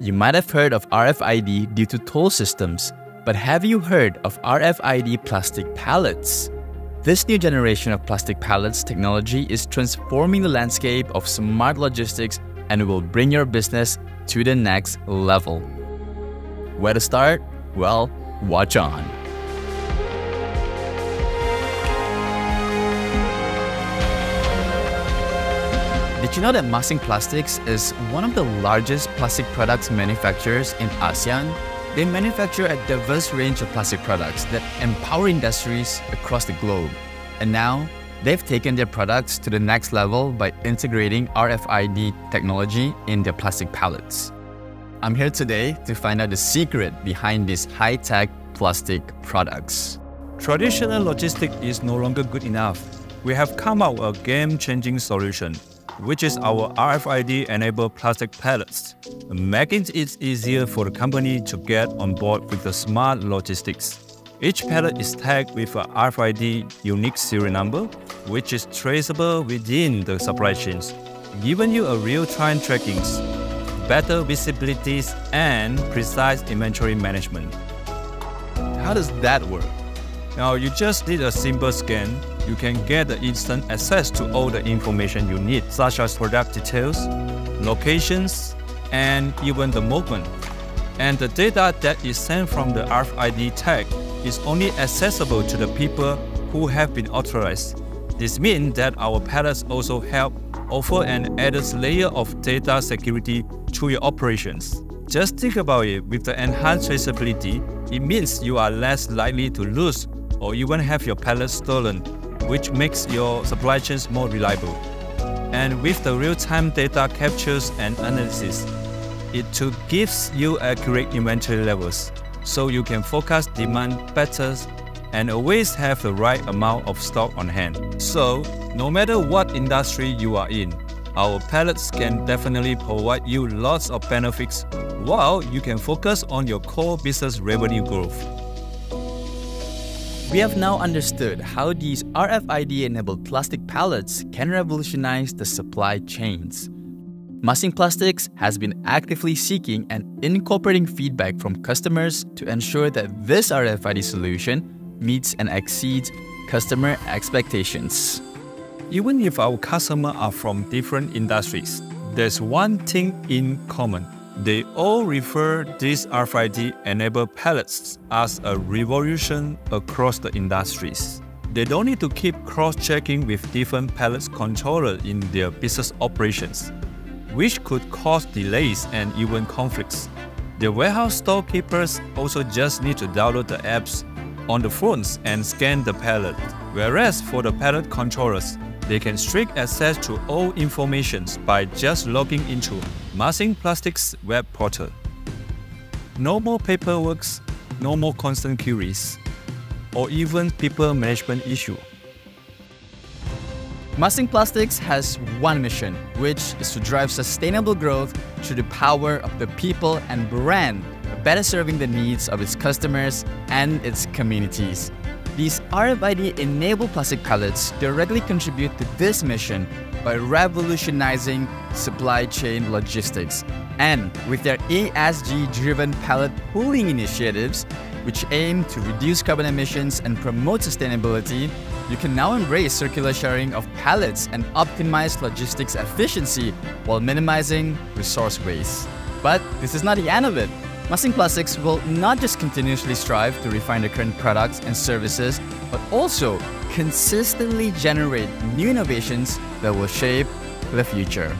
You might have heard of RFID due to toll systems, but have you heard of RFID plastic pallets? This new generation of plastic pallets technology is transforming the landscape of smart logistics and will bring your business to the next level. Where to start? Well, watch on. Did you know that Mah Sing Plastics is one of the largest plastic products manufacturers in ASEAN? They manufacture a diverse range of plastic products that empower industries across the globe. And now, they've taken their products to the next level by integrating RFID technology in their plastic pallets. I'm here today to find out the secret behind these high-tech plastic products. Traditional logistics is no longer good enough. We have come out a game-changing solution which is our RFID-enabled plastic pallets, making it easier for the company to get on board with the smart logistics. Each pallet is tagged with a RFID unique serial number, which is traceable within the supply chains, giving you a real-time tracking, better visibilities, and precise inventory management. How does that work? Now you just need a simple scan you can get the instant access to all the information you need, such as product details, locations, and even the movement. And the data that is sent from the RFID tag is only accessible to the people who have been authorized. This means that our pallets also help offer an added layer of data security to your operations. Just think about it, with the enhanced traceability, it means you are less likely to lose or even have your pallet stolen which makes your supply chains more reliable. And with the real-time data captures and analysis, it too gives you accurate inventory levels, so you can forecast demand better and always have the right amount of stock on hand. So, no matter what industry you are in, our pallets can definitely provide you lots of benefits while you can focus on your core business revenue growth. We have now understood how these RFID-enabled plastic pallets can revolutionize the supply chains. Mah Sing Plastics has been actively seeking and incorporating feedback from customers to ensure that this RFID solution meets and exceeds customer expectations. Even if our customers are from different industries, there's one thing in common they all refer these RFID-enabled pallets as a revolution across the industries. They don't need to keep cross-checking with different pallets controllers in their business operations, which could cause delays and even conflicts. The warehouse storekeepers also just need to download the apps on the phones and scan the pallet, whereas for the pallet controllers, they can strict access to all information by just logging into Mah Sing Plastics web portal. No more paperwork, no more constant queries, or even people management issue. Mah Sing Plastics has one mission, which is to drive sustainable growth through the power of the people and brand, better serving the needs of its customers and its communities. These RFID-enabled plastic pallets directly contribute to this mission by revolutionizing supply chain logistics. And with their ESG-driven pallet pooling initiatives, which aim to reduce carbon emissions and promote sustainability, you can now embrace circular sharing of pallets and optimize logistics efficiency while minimizing resource waste. But this is not the end of it. Mah Sing Plastics will not just continuously strive to refine their current products and services, but also consistently generate new innovations that will shape the future.